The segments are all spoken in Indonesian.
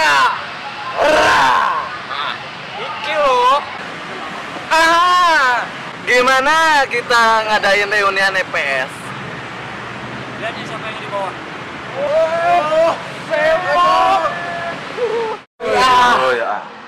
Nah, iki loh. Ah, gimana kita ngadain reunian EPS? Lihat nih siapa yang di bawah. Oh, Bemo. Oh ya.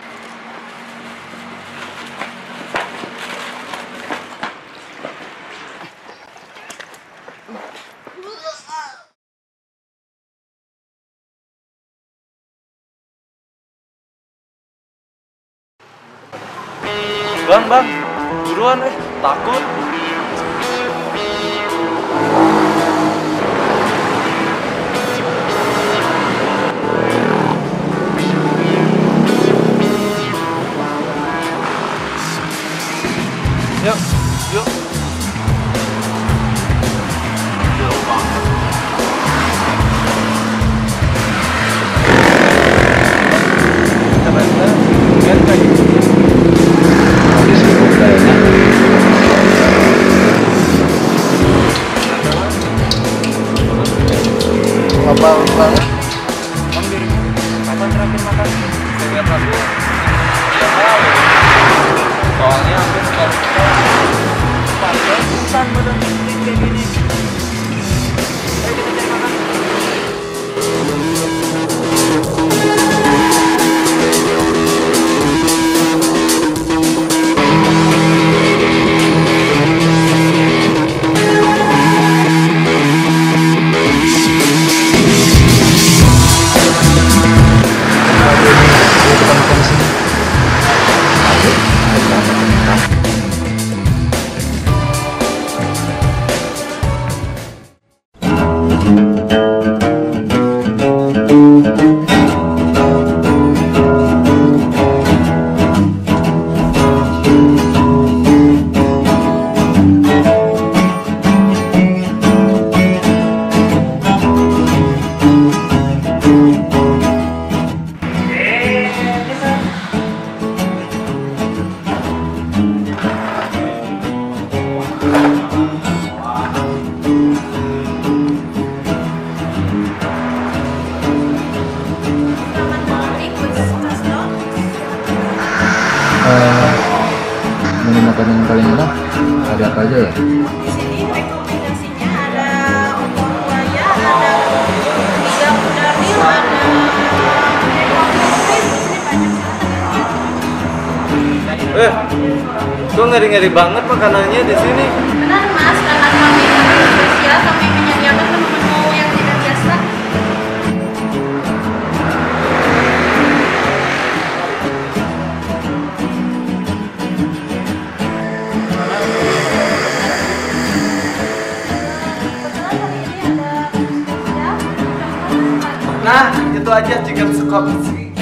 Bang, bang, buruan eh, takut. Yuk, Lapar banget. Bang diri. Kapan terakhir makan? Seingat aku, ya. Soalnya aku kita Pantesan badan kayak gini. Ada apa aja ya? Di sini rekomendasinya ada opor buaya, ada iga kudaril, ada ekor di sini banyak Eh, kok ngeri-ngeri banget makanannya di sini? Nah, itu aja chicken sukabisi.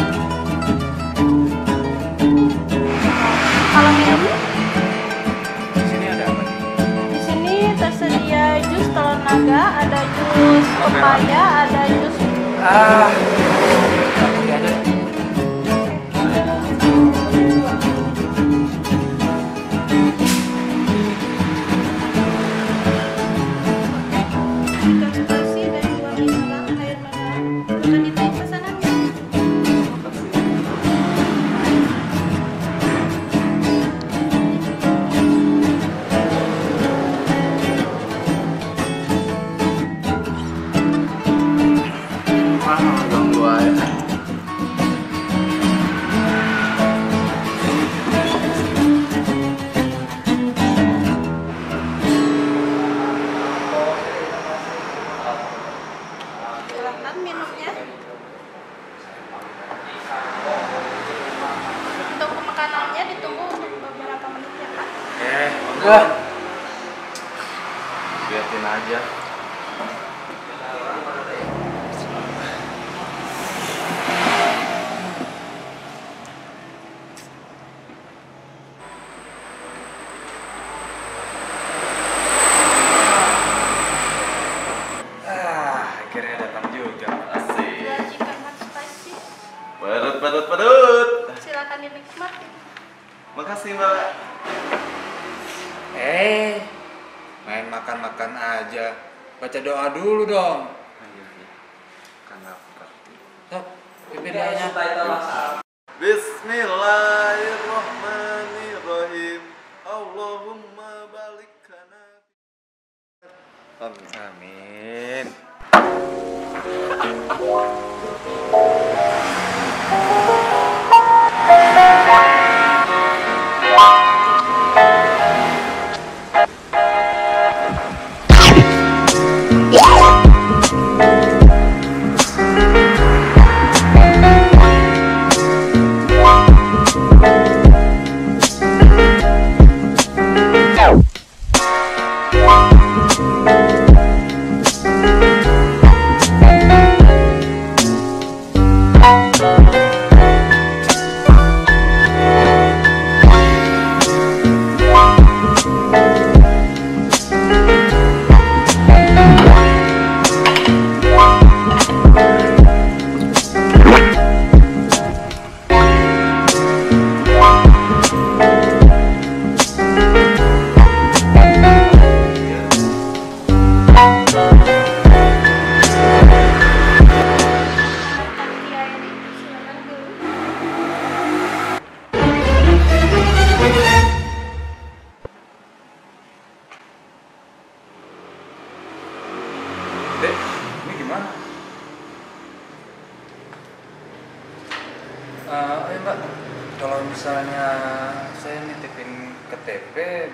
Kalau minum? Di sini ada apa? Di sini tersedia jus telur naga, ada jus pepaya, ada jus Ah, Liatin aja. Doa dulu dong. Ayo, iya. Videonya. Bismillahirrahmanirrahim. Allahumma balikana. Amin. Amin.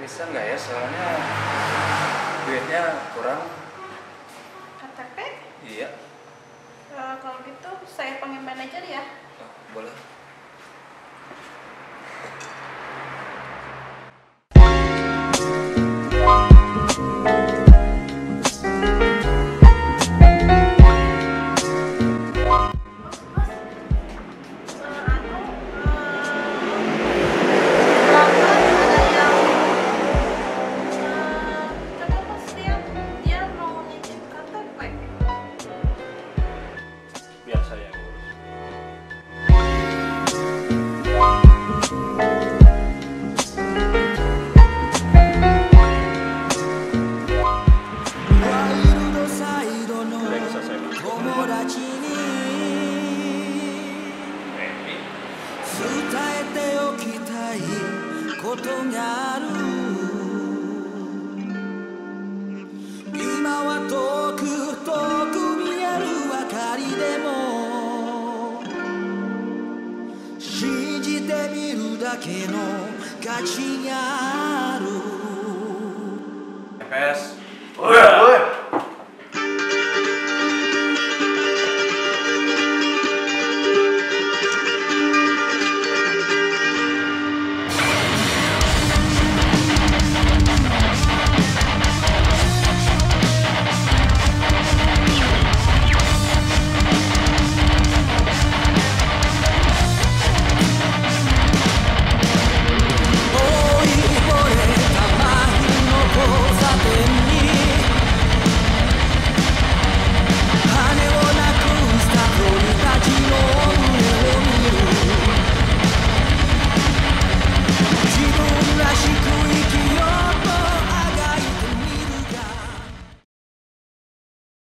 bisa nggak ya? Soalnya duitnya kurang. KTP Iya, Eh, kalau gitu saya panggil manajer ya Oh, boleh. ないことがある。今は遠く遠く見える明かりでも。信じてみるだけの価値がある。高安。